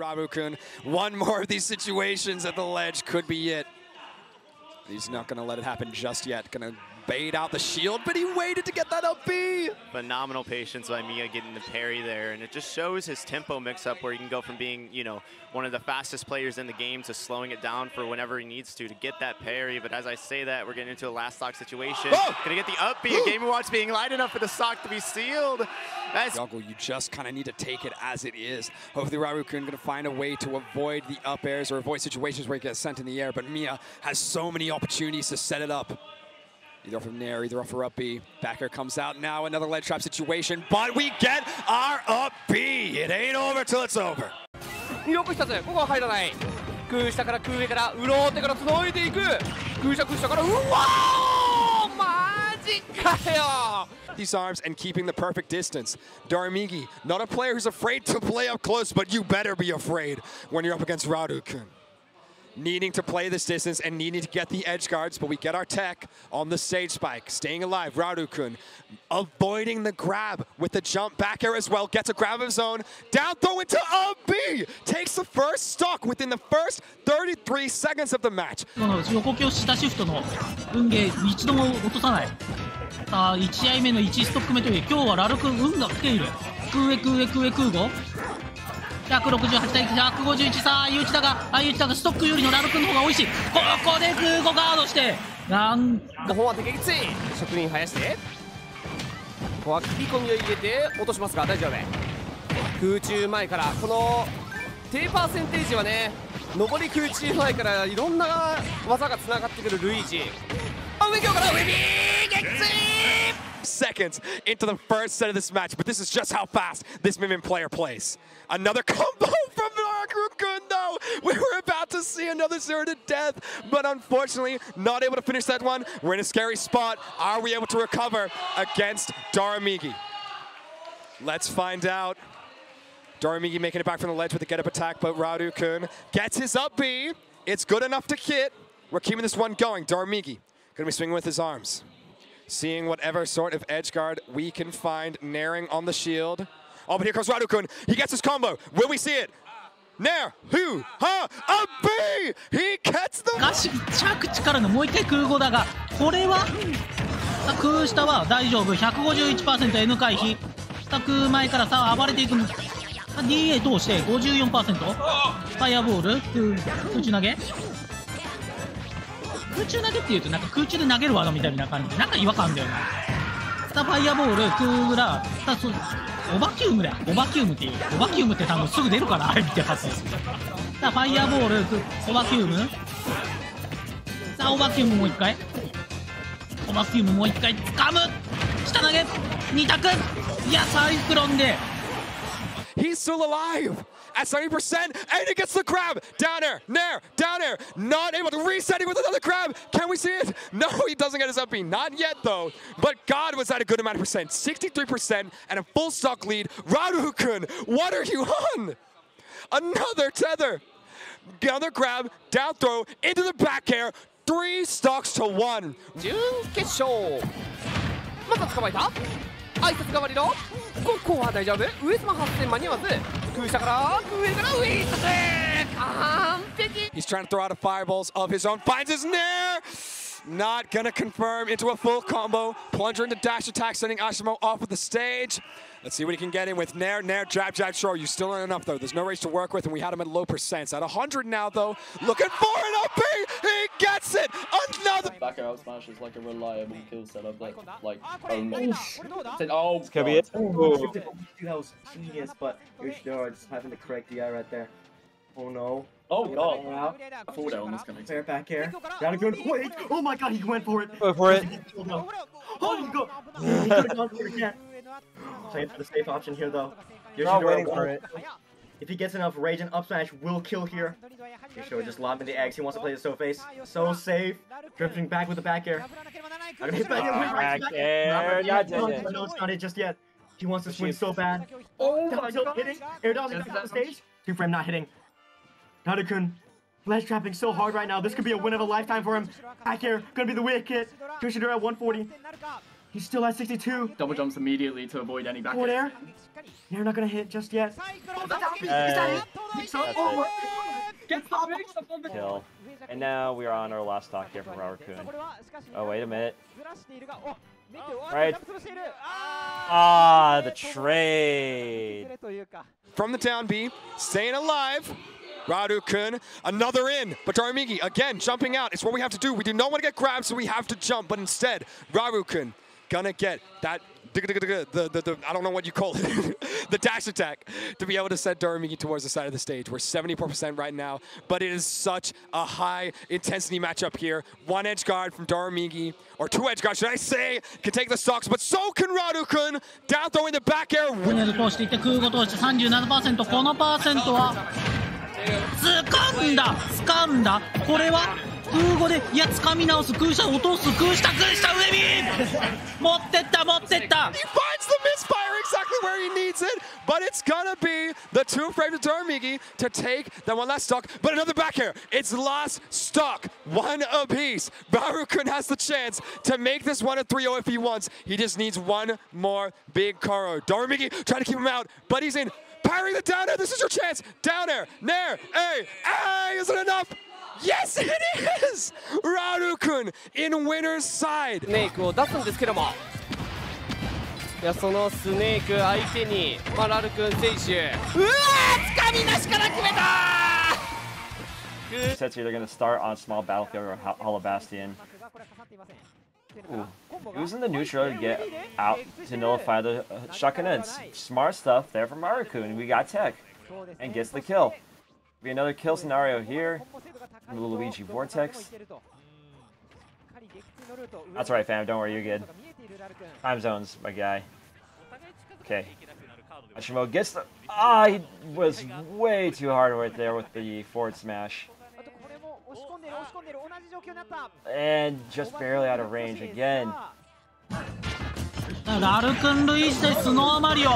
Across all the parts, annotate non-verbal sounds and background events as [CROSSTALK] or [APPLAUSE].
Raru-kun. One more of these situations at the ledge could be it. He's not going to let it happen just yet. Going to bait out the shield, but he waited to get that up B. Phenomenal patience by Mia getting the parry there, and it just shows his tempo mix-up where he can go from being, you know, one of the fastest players in the game to slowing it down for whenever he needs to to get that parry. But as I say that, we're getting into a last stock situation. Oh! Gonna get the up B. Game Watch being light enough for the sock to be sealed. That's Juggle, you just kind of need to take it as it is. Hopefully Raru-kun gonna find a way to avoid the up airs or avoid situations where he gets sent in the air. But Mia has so many opportunities to set it up. Either from there, either off or up B. Backer comes out now, another ledge trap situation, but we get our up B. It ain't over till it's over. These arms and keeping the perfect distance. Daramigi, not a player who's afraid to play up close, but you better be afraid when you're up against Raru-kun needing to play this distance and needing to get the edge guards, but we get our tech on the stage spike, staying alive, Rarukun avoiding the grab with the jump back air as well, gets a grab of his own, down throw into up B, takes the first stock within the first 33 seconds of the match. 横強シダシフトの運ゲー一度も落とさないあ1試合目の1ストック目という今日はラル君運が来ている空へ空へ空へ空後168対151さあ相内田が相内田がストックよりのラルクの方が美味しい。ここで空母ガードしてなん5本は敵つい職人生やしてここは切り込みを入れて落としますか大丈夫空中前からこの低パーセンテージはね上り空中前からいろんな技がつながってくるルイージ上京からウェビー撃墜 seconds into the first set of this match, but this is just how fast this Mimic player plays. Another combo [LAUGHS] from though. We were about to see another zero to death, but unfortunately, not able to finish that one. We're in a scary spot. Are we able to recover against Daramigi? Let's find out. Daramigi making it back from the ledge with a get-up attack, but Raru-kun gets his up B. It's good enough to hit. We're keeping this one going. Daramigi gonna be swinging with his arms seeing whatever sort of edge guard we can find. Naring on the shield. Oh, but here comes Raru-kun. He gets his combo. Will we see it? Nair, who, ha, a B! He gets the... し着地からのもう一回空語だが、これは空下は大丈夫。151% N 回避。空前からさ、暴れていく。DA 通して54%。ファイアボール、空中投げ。空中投げっていうとなんか空中で投げる技みたいな感じでなんか違和感だよなスタファイアボールクーグラスタそオバキュームだよ。オバキュームっていうオバキュームって多分すぐ出るからあれ見て発スタファイアボールオバキューム。さあオバキュームもう一回。オバキュームもう一回掴む。下投げ。2択。いやサイクロンで。He's still alive! at 70%, and he gets the grab. Down air, nair, down air. Not able to reset it with another crab. Can we see it? No, [LAUGHS] he doesn't get his up Not yet, though. But God was at a good amount of percent. 63% and a full stock lead. Rarukun, what are you on? Another tether. Another grab, down throw, into the back air. Three stocks to one. 準決勝また捕まえた挨拶代わりのここは大丈夫上様8000間に合わず 空下から上から上一つ完璧 He's trying to throw out a fireballs of his own finds his nair not gonna confirm into a full combo plunger into dash attack sending Ashimo off of the stage Let's see what he can get in with Nair, Nair, jab, jab, sure. You still aren't enough, though. There's no race to work with, and we had him at low percents. At 100 now, though. Looking for an up He gets it! Another... Back air up smash is like a reliable kill setup that, like, um, oh, this could be it. Oh. That was genius, but Yoshidara just having the correct DI right there. Oh, no. Oh god. Out. Forward L was coming. Fair back air. Got a good wait. Oh my god, he went for it. Go for it. Oh, you go. He could have gone for it again. [LAUGHS] Playing for the safe option here, though. Not waiting for it. If he gets enough rage and up smash, will kill here. Yoshiro just lobbing the eggs. He wants to play the so face. So safe. Drifting back with the back air. Back air. Back air. No, it's not it just yet. He wants to swing so bad. Oh my god. Hitting. Air dodging on the stage. Two frame not hitting. Raru-kun. Flash trapping so hard right now. This could be a win of a lifetime for him. Back air. Gonna be the wicked. Yoshidora at 140. He's still at 62. Double jumps immediately to avoid any back Forward air. air. You're not gonna hit just yet. That's it. Oh, Gets the mix up on the Kill. And now we are on our last stock here from Robert Kuhn. Oh, wait a minute. Right. Ah, the trade. From the down B, staying alive. Raru-kun, another in, but Darumigi, again, jumping out. It's what we have to do. We do not want to get grabbed, so we have to jump, but instead, Raru-kun gonna get that the, the, the, I don't know what you call it, [LAUGHS] the dash attack to be able to set Duramiki towards the side of the stage. We're 74% right now, but it is such a high intensity matchup here. One edge guard from Duramiki, or two edge guard, should I say, can take the stocks, but so can Raru-kun, down throwing the back air. このパーセントは掴んだ掴んだこれは空語でいや掴み直す空車落とす空下空下上見持ってった持ってった。He finds the misfire exactly where he needs it but it's gonna be the two frame to Dormigi to take that one last stock. But another back here, it's last stock. One apiece. Rarukun has the chance to make this one a 3-0 if he wants. He just needs one more big Karo Dormigi trying to keep him out but he's in. Parrying the down air, this is your chance. Down air, nair, a, a, is it enough? Yes, it is! Raru-kun in winner's side. メイクを出すんですけども。いやそのスネーク相手に、まあ、ラル君選手うわー掴みなしから決めた they're going to start on small battlefield or Hollow Bastion. Ooh. It was in the neutral to get out to nullify the uh, Shakuna. Smart stuff there from Marakun. We got tech and gets the kill. Be another kill scenario here. From the Luigi Vortex. That's right, fam. Don't worry, you're good. Time zones, my guy. Okay. Ashimo gets the. Ah, he was way too hard right there with the forward smash. And just barely out of range again. ラルクン・ルイージ対スノーマリオ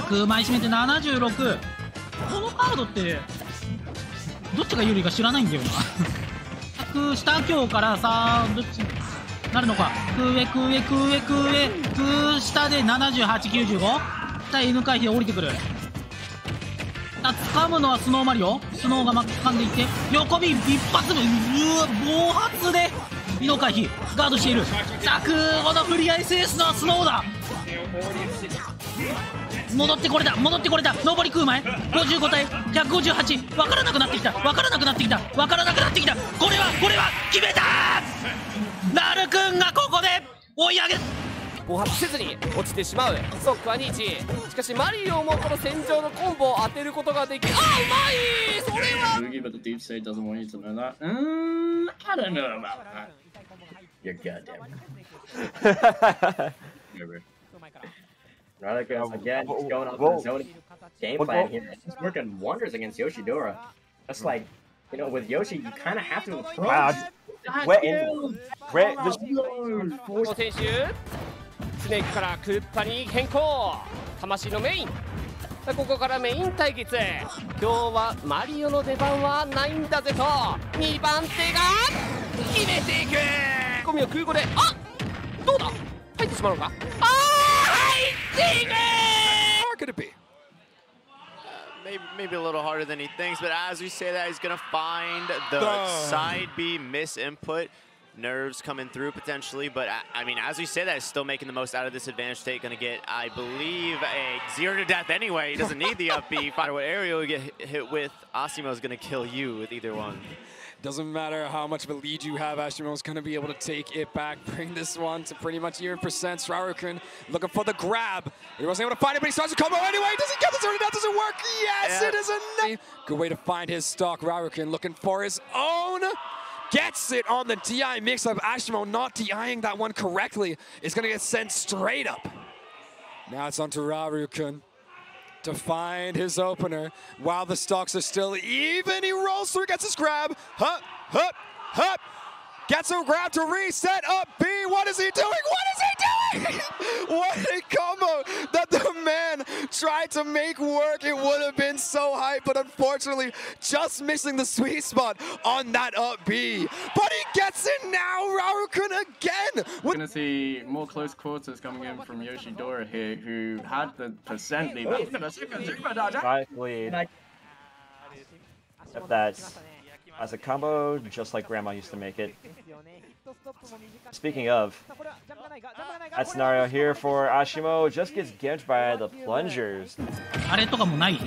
空前締めて76このカードってどっちが有利か知らないんだよな。空下強からさどっちなるのか。空上上空上。上下で7895対 N 回避で降りてくる。あ掴むのはスノーマリオ。スノーが掴んでいって横ビ一発目うわ暴発で。移動回避。ガードしている。さあ空母の振り合い制すのはスノーだ。戻ってこれた。戻ってこれた。上り空前。55対158分からなくなってきた。分からなくなってきた。分からなくなってきた。これはこれは決めた！ラル君がここで追い上げ暴発せずに落ちてしまう。ソックは2位。しかしマリオもこの戦場のコンボを当てることができる。あうまい！それは。that. Mm, I don't know about that. You're goddamn. [LAUGHS] Radical again, he's going off Whoa. the zone game plan whoa. here. He's working wonders against Yoshidora. That's like, you know, with Yoshi, you kind of have to approach. Wow. Wait, this, この選手スネークからクッパに変更魂のメインさあここからメイン対決今日はマリオの出番はないんだぜと2番手が決めていく込みを空語であどうだ入ってしまうのかあ Dang! How could it be? Uh, maybe, maybe a little harder than he thinks, but as we say that, he's going to find the oh. side B miss input. Nerves coming through potentially, but I, I mean, as we say that, he's still making the most out of this advantage state. Going to get, I believe, a zero to death anyway. He doesn't need the up B. [LAUGHS] Find what aerial you get hit with. Osimo is going to kill you with either one. Doesn't matter how much of a lead you have, Ashimo's going to be able to take it back, [LAUGHS] bring this one to pretty much even percent. Strauerkun looking for the grab. He wasn't able to find it, but he starts to combo anyway. Does he get the zero? That doesn't work. Yes, Yeah. it is enough. Good way to find his stock. Rarukun looking for his own. Gets it on the DI mix-up. Ashimo not DIing that one correctly is going to get sent straight up. Now it's on to Rarukun to find his opener while the stocks are still even. He rolls through, gets his grab. Hup, hup, hup. Gets a grab to reset up B. What is he doing? What is he doing? [LAUGHS] what a combo that the man tried to make work. It would have been so hype, but unfortunately, just missing the sweet spot on that up B. But he gets it now, Rarukun again. We're gonna see more close quarters coming in from Yoshidora here, who had the percent lead. Five lead. If that's as a combo, just like Grandma used to make it. Speaking of, that scenario here for Ashimo just gets gimped by the plungers. あれとかもない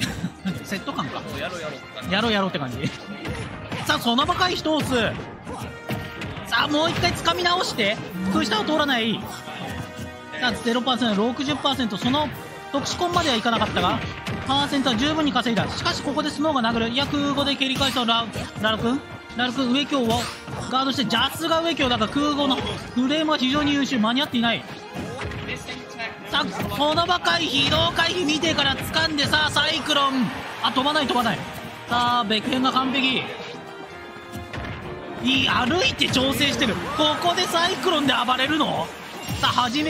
セット感かやろうやろうやろうやろうって感じさあその場回避通すさあもう一回掴み直して空下を通らないさあ 0%60% その特殊コンまではいかなかったがパーセントは十分に稼いだ。しかしここでスノーが殴る。いや空語で蹴り返したララル君？ラル君上京をガードしてジャスが上京だから空語のフレームは非常に優秀。間に合っていない。さあこの場回避移動回避見てから掴んでさあサイクロン。あ飛ばない飛ばない。さあベクヘンが完璧。いい歩いて調整してる。ここでサイクロンで暴れるの？さあ初め